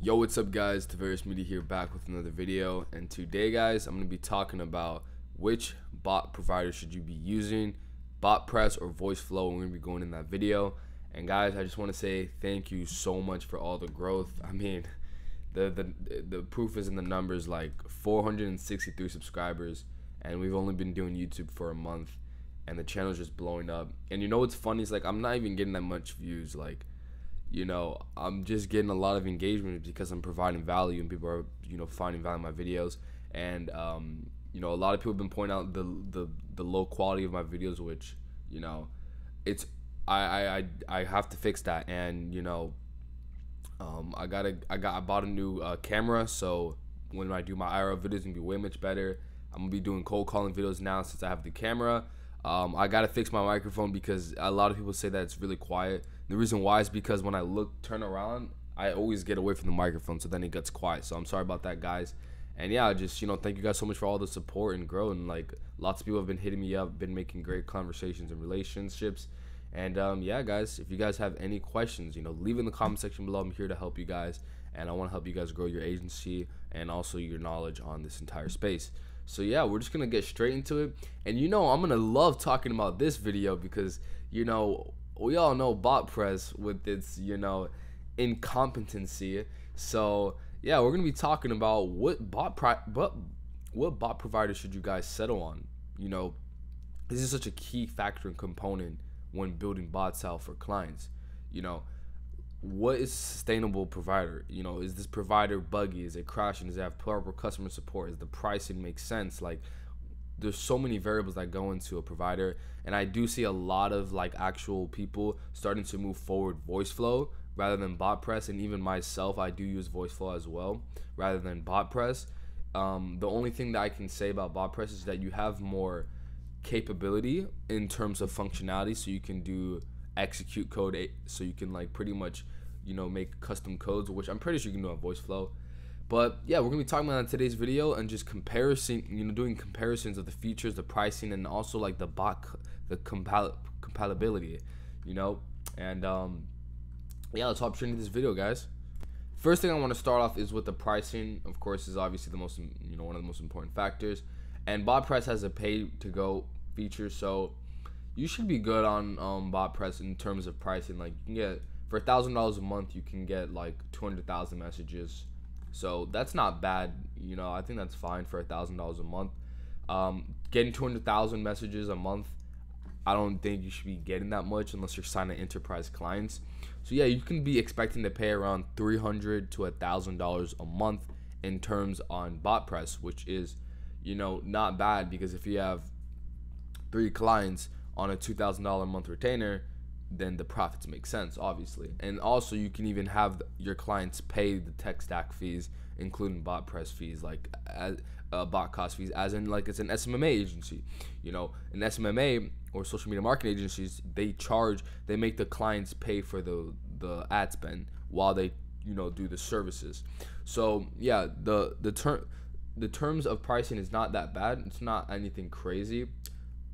Yo, what's up guys? Taveras Media here back with another video. And today guys, I'm going to be talking about which bot provider should you be using, BotPress or VoiceFlow. We're going to be going in that video. And guys, I just want to say thank you so much for all the growth. I mean, the the the proof is in the numbers like 463 subscribers and we've only been doing YouTube for a month and the channel's just blowing up. And you know what's funny is like I'm not even getting that much views like you know, I'm just getting a lot of engagement because I'm providing value and people are, you know, finding value in my videos. And, um, you know, a lot of people have been pointing out the, the, the low quality of my videos, which, you know, it's, I, I, I have to fix that. And, you know, um, I got a, I got, I bought a new uh, camera. So when I do my IRL videos, it's gonna be way much better. I'm gonna be doing cold calling videos now since I have the camera. Um, I gotta fix my microphone because a lot of people say that it's really quiet. The reason why is because when I look, turn around, I always get away from the microphone, so then it gets quiet. So I'm sorry about that, guys. And yeah, just you know, thank you guys so much for all the support and growth. And like, lots of people have been hitting me up, been making great conversations and relationships. And um, yeah, guys, if you guys have any questions, you know, leave in the comment section below. I'm here to help you guys, and I want to help you guys grow your agency and also your knowledge on this entire space. So yeah, we're just gonna get straight into it. And you know, I'm gonna love talking about this video because you know we all know BotPress with its you know incompetency. So yeah, we're gonna be talking about what bot pri- what what bot provider should you guys settle on. You know, this is such a key factor and component when building bots out for clients. You know, what is sustainable provider? You know, is this provider buggy? Is it crashing? Does it have proper customer support? Is the pricing make sense? Like, there's so many variables that go into a provider, and I do see a lot of like actual people starting to move forward VoiceFlow rather than BotPress, and even myself, I do use VoiceFlow as well rather than BotPress. Um, the only thing that I can say about BotPress is that you have more capability in terms of functionality, so you can do execute code so you can like pretty much you know make custom codes which i'm pretty sure you can do on voiceflow but yeah we're gonna be talking about in today's video and just comparison you know doing comparisons of the features the pricing and also like the bot the compal- compatibility you know? And um yeah let's hop straight into this video guys. First thing i want to start off is with the pricing. Of course is obviously the most you know one of the most important factors. And BotPress has a pay to go feature so you should be good on um, BotPress in terms of pricing. Like you can get for a thousand dollars a month, you can get like two hundred thousand messages. So that's not bad. You know, I think that's fine for a thousand dollars a month. Um, getting two hundred thousand messages a month, I don't think you should be getting that much unless you're signing enterprise clients. So yeah, you can be expecting to pay around three hundred to a thousand dollars a month in terms on BotPress, which is, you know, not bad because if you have three clients on a $2,000 a month retainer, then the profits make sense, obviously. And also, you can even have your clients pay the tech stack fees, including BotPress fees, like uh, bot cost fees, as in like it's an SMMA agency. You know, an SMMA or social media marketing agencies, they charge, they make the clients pay for the the ad spend while they you know do the services. So yeah, the the term the terms of pricing is not that bad. It's not anything crazy.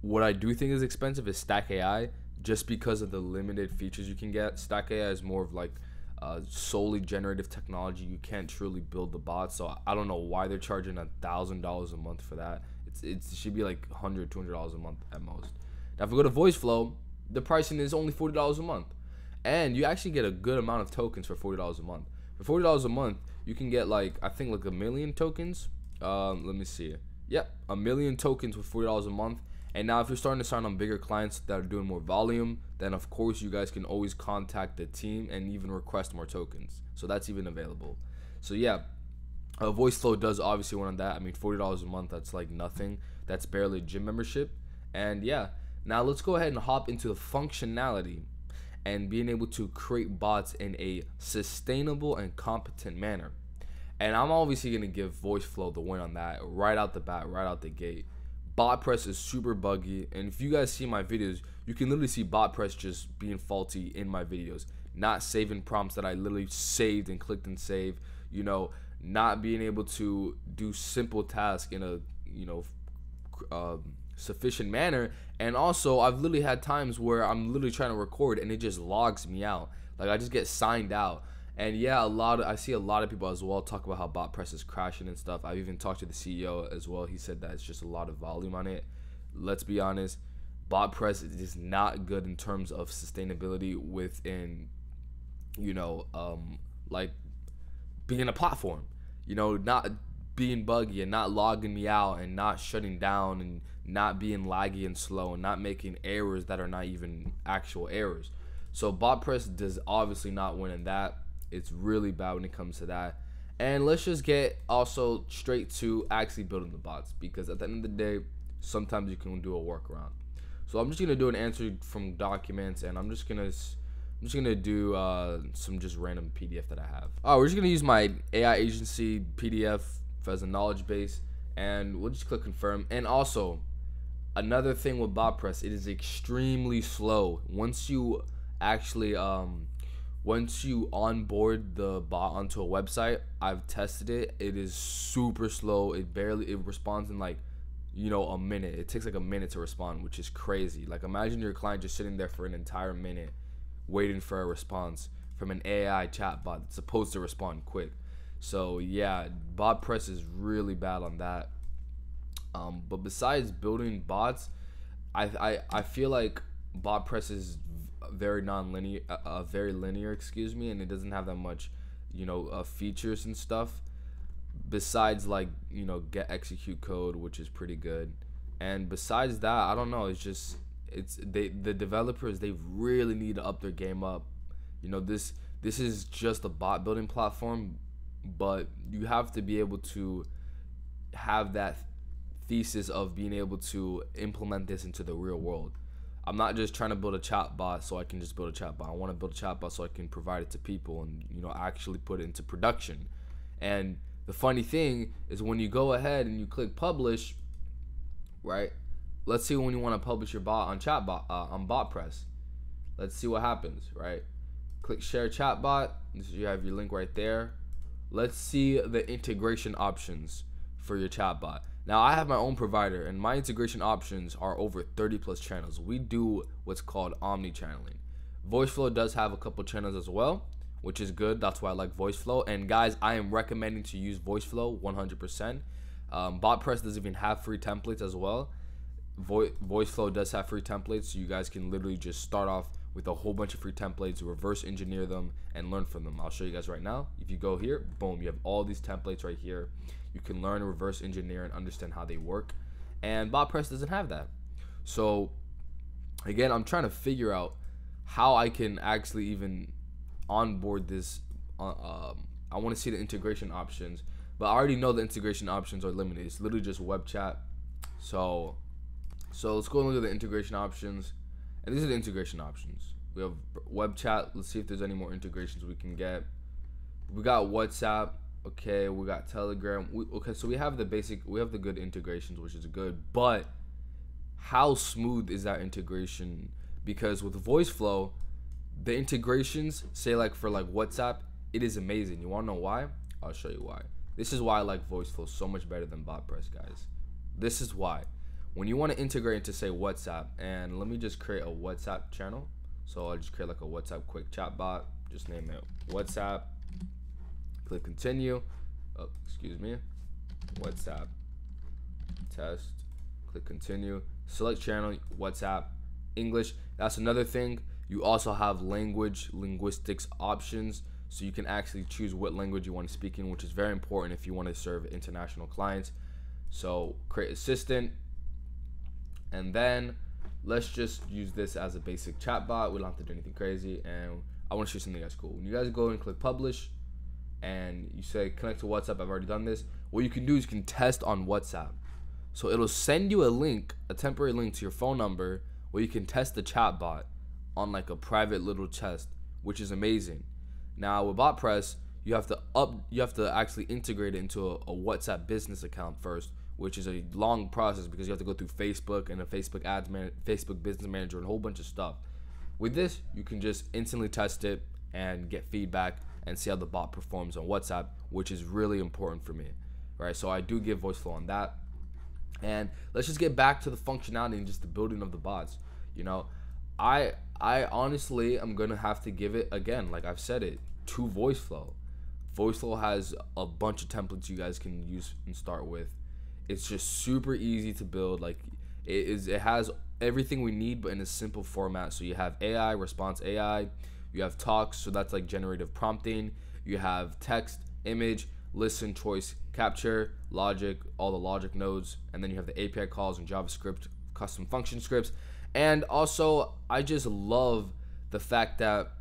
What I do think is expensive is Stack AI, just because of the limited features you can get. Stack AI is more of like uh, solely generative technology. You can't truly build the bot, so I don't know why they're charging a thousand dollars a month for that. It's, it should be like 100 200 dollars a month at most. Now if we go to VoiceFlow, the pricing is only forty dollars a month, and you actually get a good amount of tokens for forty dollars a month. For forty dollars a month, you can get like I think like a million tokens. Um, let me see. Yep, a million tokens with forty dollars a month and now, if you're starting to sign on bigger clients that are doing more volume, then of course you guys can always contact the team and even request more tokens. So that's even available. So yeah, uh, VoiceFlow does obviously one on that. I mean, forty dollars a month, that's like nothing. That's barely a gym membership. And yeah, now let's go ahead and hop into the functionality and being able to create bots in a sustainable and competent manner. And I'm obviously gonna give VoiceFlow the win on that right out the bat, right out the gate. BotPress is super buggy, and if you guys see my videos, you can literally see BotPress just being faulty in my videos. Not saving prompts that I literally saved and clicked and save. You know, not being able to do simple tasks in a you know um, sufficient manner. And also, I've literally had times where I'm literally trying to record and it just logs me out. Like I just get signed out. And yeah, a lot of I see a lot of people as well talk about how BotPress is crashing and stuff. I've even talked to the CEO as well. He said that it's just a lot of volume on it. Let's be honest, BotPress is not good in terms of sustainability within, you know, um, like being a platform. You know, not being buggy and not logging me out and not shutting down and not being laggy and slow and not making errors that are not even actual errors. So BotPress does obviously not win in that. It's really bad when it comes to that. And let's just get also straight to actually building the bots because at the end of the day, sometimes you can do a workaround. So I'm just gonna do an answer from documents, and I'm just gonna I'm just gonna do uh, some just random PDF that I have. Oh, we're just gonna use my AI agency PDF as a knowledge base, and we'll just click confirm. And also, another thing with BotPress, it is extremely slow. Once you actually um, once you onboard the bot onto a website, I've tested it. It is super slow. It barely it responds in like you know a minute. It takes like a minute to respond, which is crazy. Like imagine your client just sitting there for an entire minute waiting for a response from an AI chatbot that's supposed to respond quick. So yeah, BotPress is really bad on that. Um, but besides building bots, I, I I feel like BotPress is very non-linear, uh, uh, very linear, excuse me, and it doesn't have that much, you know, uh, features and stuff. Besides like you know get execute code, which is pretty good, and besides that, I don't know. It's just it's they the developers they really need to up their game up. You know this this is just a bot building platform, but you have to be able to have that thesis of being able to implement this into the real world. I'm not just trying to build a chat bot so I can just build a chat bot. I want to build a chat bot so I can provide it to people and you know actually put it into production. And the funny thing is when you go ahead and you click publish, right? let's see when you want to publish your bot on chatbot uh, on BotPress. Let's see what happens, right? Click share chatbot. You have your link right there. Let's see the integration options for your chatbot. Now I have my own provider and my integration options are over 30 plus channels. We do what's called omni channeling. VoiceFlow does have a couple channels as well, which is good. That's why I like VoiceFlow. And guys, I am recommending to use VoiceFlow 100%. Um, BotPress doesn't even have free templates as well. Vo- VoiceFlow does have free templates, so you guys can literally just start off with a whole bunch of free templates, reverse engineer them, and learn from them. I'll show you guys right now. If you go here, boom, you have all these templates right here. You can learn reverse engineer and understand how they work. And BotPress doesn't have that. So, again, I'm trying to figure out how I can actually even onboard this. Uh, um, I want to see the integration options, but I already know the integration options are limited. It's literally just web chat. So so let's go and look at the integration options. And these are the integration options. We have web chat. Let's see if there's any more integrations we can get. We got WhatsApp. Okay, we got Telegram. We, okay, so we have the basic, we have the good integrations, which is good. But how smooth is that integration? Because with VoiceFlow, the integrations, say like for like WhatsApp, it is amazing. You wanna know why? I'll show you why. This is why I like VoiceFlow so much better than BotPress, guys. This is why when you want to integrate into say WhatsApp, and let me just create a WhatsApp channel. So I'll just create like a WhatsApp quick chat bot. Just name it WhatsApp. Click continue. Oh, excuse me. WhatsApp test. Click continue. Select channel WhatsApp English. That's another thing. You also have language linguistics options so you can actually choose what language you want to speak in, which is very important if you want to serve international clients. So create assistant, and then let's just use this as a basic chat bot. We don't have to do anything crazy. And I want to show you something that's cool. When you guys go and click publish and you say connect to WhatsApp, I've already done this. What you can do is you can test on WhatsApp. So it'll send you a link, a temporary link to your phone number where you can test the chat bot on like a private little test, which is amazing. Now with BotPress, you have to up you have to actually integrate it into a, a WhatsApp business account first which is a long process because you have to go through Facebook and a Facebook ads man, Facebook business manager and a whole bunch of stuff. With this, you can just instantly test it and get feedback and see how the bot performs on WhatsApp, which is really important for me. Right? So I do give VoiceFlow on that. And let's just get back to the functionality and just the building of the bots. You know, I I honestly am gonna have to give it again, like I've said it. to VoiceFlow. VoiceFlow has a bunch of templates you guys can use and start with. It's just super easy to build. Like it is, it has everything we need, but in a simple format. So you have AI, response AI, you have talks, so that's like generative prompting. You have text, image, listen, choice, capture, logic, all the logic nodes, and then you have the API calls and JavaScript custom function scripts. And also, I just love the fact that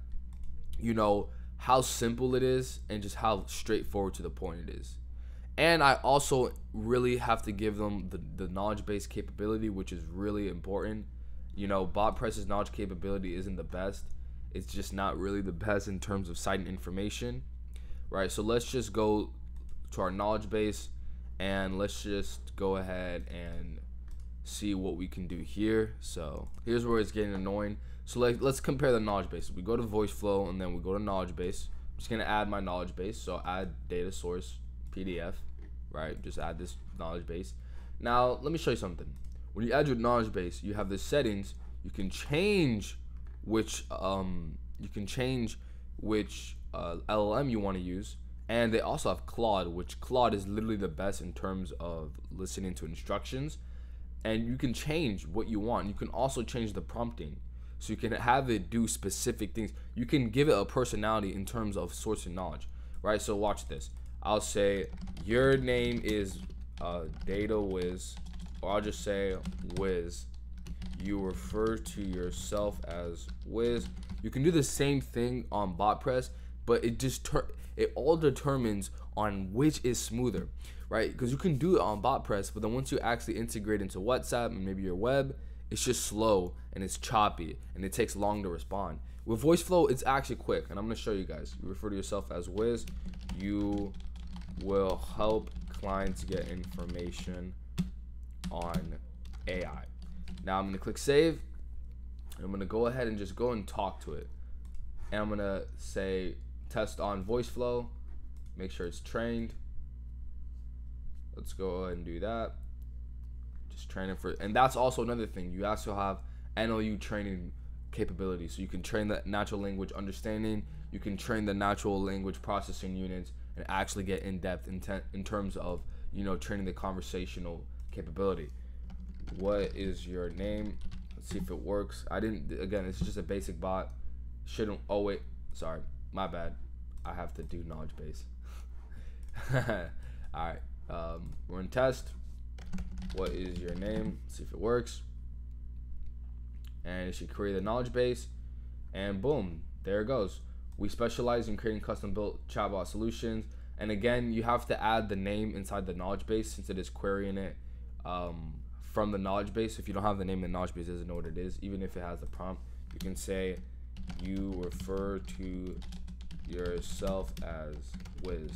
you know how simple it is and just how straightforward to the point it is. And I also really have to give them the, the knowledge base capability, which is really important. You know, BotPress's knowledge capability isn't the best. It's just not really the best in terms of citing information. Right. So let's just go to our knowledge base and let's just go ahead and see what we can do here. So here's where it's getting annoying. So like, let's compare the knowledge base. We go to VoiceFlow and then we go to knowledge base. I'm just gonna add my knowledge base. So add data source PDF, right? Just add this knowledge base. Now let me show you something. When you add your knowledge base, you have the settings. You can change which um you can change which uh, LLM you want to use, and they also have Claude, which Claude is literally the best in terms of listening to instructions, and you can change what you want. You can also change the prompting so you can have it do specific things. You can give it a personality in terms of sourcing knowledge, right? So watch this. I'll say your name is uh, Data Wiz, or I'll just say Wiz. You refer to yourself as Wiz. You can do the same thing on BotPress, but it just it all determines on which is smoother, right? Because you can do it on BotPress, but then once you actually integrate into WhatsApp and maybe your web, it's just slow and it's choppy and it takes long to respond. With VoiceFlow, it's actually quick, and I'm gonna show you guys. You refer to yourself as Wiz. You will help clients get information on AI. Now I'm gonna click save. I'm gonna go ahead and just go and talk to it. And I'm gonna say test on voice flow. Make sure it's trained. Let's go ahead and do that just training for and that's also another thing you also have NLU training capabilities. so you can train the natural language understanding you can train the natural language processing units and actually get in depth in, te- in terms of you know training the conversational capability what is your name let's see if it works I didn't again it's just a basic bot shouldn't oh wait sorry my bad I have to do knowledge base all right um, we're in test what is your name? Let's see if it works. And it should create a knowledge base. And boom, there it goes. We specialize in creating custom built chatbot solutions. And again, you have to add the name inside the knowledge base since it is querying it um, from the knowledge base. If you don't have the name, in the knowledge base doesn't know what it is. Even if it has the prompt, you can say you refer to yourself as Wiz.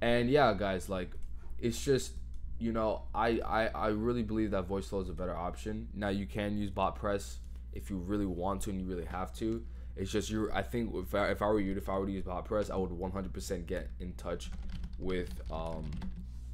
And yeah, guys, like it's just you know, I, I, I really believe that VoiceFlow is a better option. Now you can use BotPress if you really want to and you really have to. It's just you. I think if I, if I were you, if I were to use BotPress, I would 100% get in touch with um,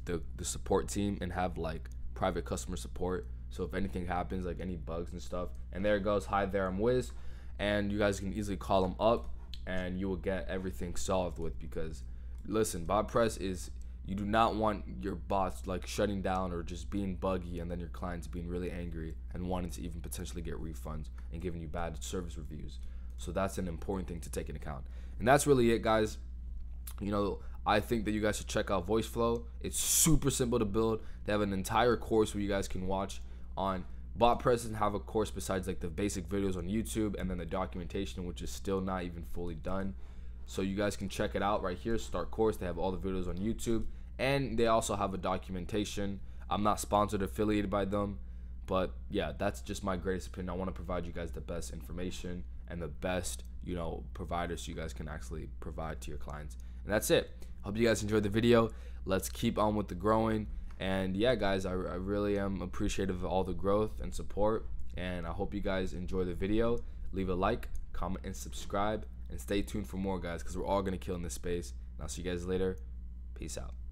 the the support team and have like private customer support. So if anything happens, like any bugs and stuff, and there it goes. Hi there, I'm Wiz, and you guys can easily call them up, and you will get everything solved with because listen, BotPress is you do not want your bots like shutting down or just being buggy and then your clients being really angry and wanting to even potentially get refunds and giving you bad service reviews so that's an important thing to take into account. And that's really it guys. You know i think that you guys should check out voiceflow it's super simple to build. They have an entire course where you guys can watch on botpress doesn't have a course besides like the basic videos on youtube and then the documentation which is still not even fully done. So you guys can check it out right here, start course. They have all the videos on YouTube. And they also have a documentation. I'm not sponsored, or affiliated by them, but yeah, that's just my greatest opinion. I want to provide you guys the best information and the best, you know, providers you guys can actually provide to your clients. And that's it. Hope you guys enjoyed the video. Let's keep on with the growing. And yeah, guys, I, I really am appreciative of all the growth and support. And I hope you guys enjoy the video. Leave a like, comment, and subscribe. And stay tuned for more, guys, because we're all going to kill in this space. And I'll see you guys later. Peace out.